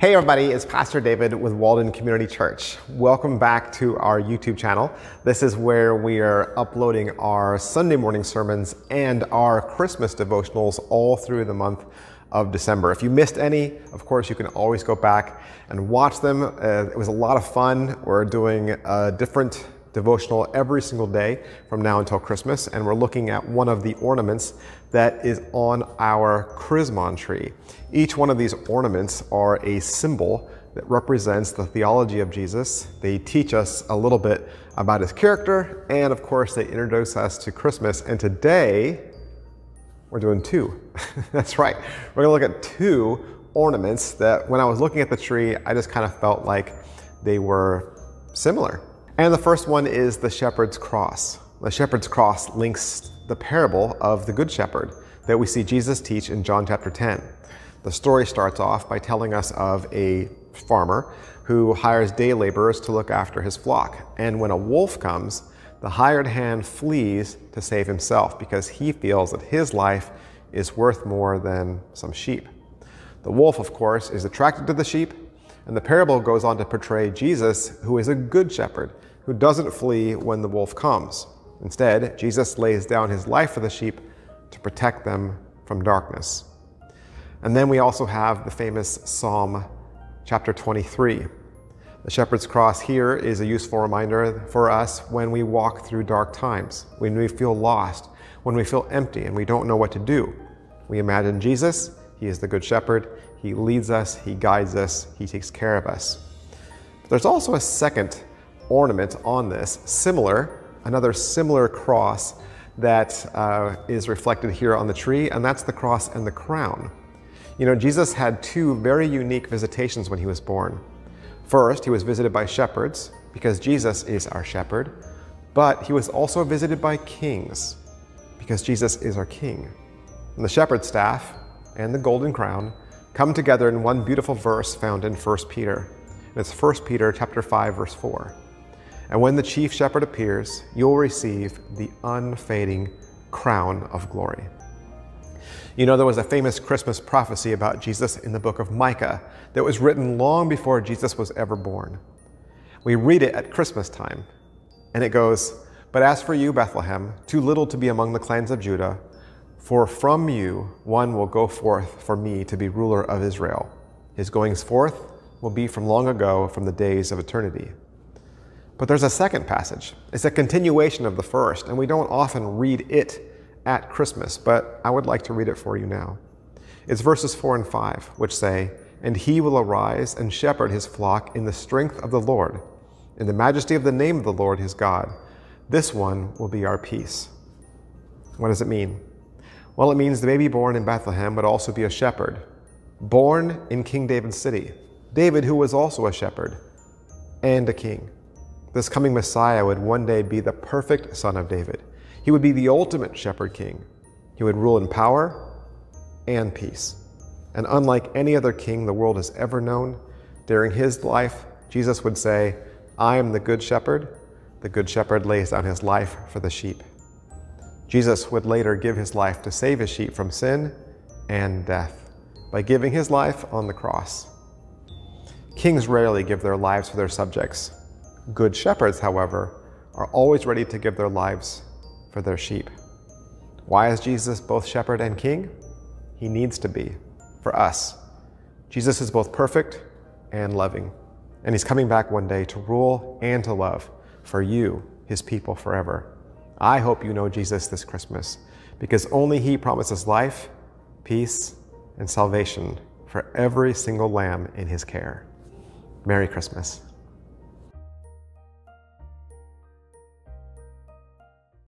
Hey everybody, it's Pastor David with Walden Community Church. Welcome back to our YouTube channel. This is where we are uploading our Sunday morning sermons and our Christmas devotionals all through the month of December. If you missed any, of course, you can always go back and watch them. Uh, it was a lot of fun. We're doing a different devotional every single day from now until Christmas, and we're looking at one of the ornaments that is on our Chrismon tree. Each one of these ornaments are a symbol that represents the theology of Jesus. They teach us a little bit about his character, and of course, they introduce us to Christmas. And today, we're doing two. That's right. We're gonna look at two ornaments that when I was looking at the tree, I just kind of felt like they were similar. And the first one is the shepherd's cross. The shepherd's cross links the parable of the Good Shepherd that we see Jesus teach in John chapter 10. The story starts off by telling us of a farmer who hires day laborers to look after his flock. And when a wolf comes, the hired hand flees to save himself because he feels that his life is worth more than some sheep. The wolf, of course, is attracted to the sheep, and the parable goes on to portray Jesus, who is a good shepherd who doesn't flee when the wolf comes. Instead, Jesus lays down his life for the sheep to protect them from darkness. And then we also have the famous Psalm chapter 23. The shepherd's cross here is a useful reminder for us when we walk through dark times, when we feel lost, when we feel empty and we don't know what to do. We imagine Jesus, he is the good shepherd, he leads us, he guides us, he takes care of us. But there's also a second ornament on this, similar, another similar cross that uh, is reflected here on the tree, and that's the cross and the crown. You know, Jesus had two very unique visitations when he was born. First, he was visited by shepherds, because Jesus is our shepherd, but he was also visited by kings, because Jesus is our king. And the shepherd's staff and the golden crown come together in one beautiful verse found in 1 Peter. And it's 1 Peter chapter 5, verse 4. And when the chief shepherd appears, you'll receive the unfading crown of glory. You know, there was a famous Christmas prophecy about Jesus in the book of Micah that was written long before Jesus was ever born. We read it at Christmas time, and it goes, But as for you, Bethlehem, too little to be among the clans of Judah, for from you one will go forth for me to be ruler of Israel. His goings forth will be from long ago, from the days of eternity. But there's a second passage. It's a continuation of the first, and we don't often read it at Christmas, but I would like to read it for you now. It's verses 4 and 5, which say, And he will arise and shepherd his flock in the strength of the Lord, in the majesty of the name of the Lord his God. This one will be our peace. What does it mean? Well, it means the baby born in Bethlehem would also be a shepherd, born in King David's city. David, who was also a shepherd and a king. This coming Messiah would one day be the perfect son of David. He would be the ultimate shepherd king. He would rule in power and peace. And unlike any other king the world has ever known, during his life, Jesus would say, I am the good shepherd. The good shepherd lays down his life for the sheep. Jesus would later give his life to save his sheep from sin and death by giving his life on the cross. Kings rarely give their lives for their subjects, Good shepherds, however, are always ready to give their lives for their sheep. Why is Jesus both shepherd and king? He needs to be for us. Jesus is both perfect and loving, and he's coming back one day to rule and to love for you, his people, forever. I hope you know Jesus this Christmas because only he promises life, peace, and salvation for every single lamb in his care. Merry Christmas.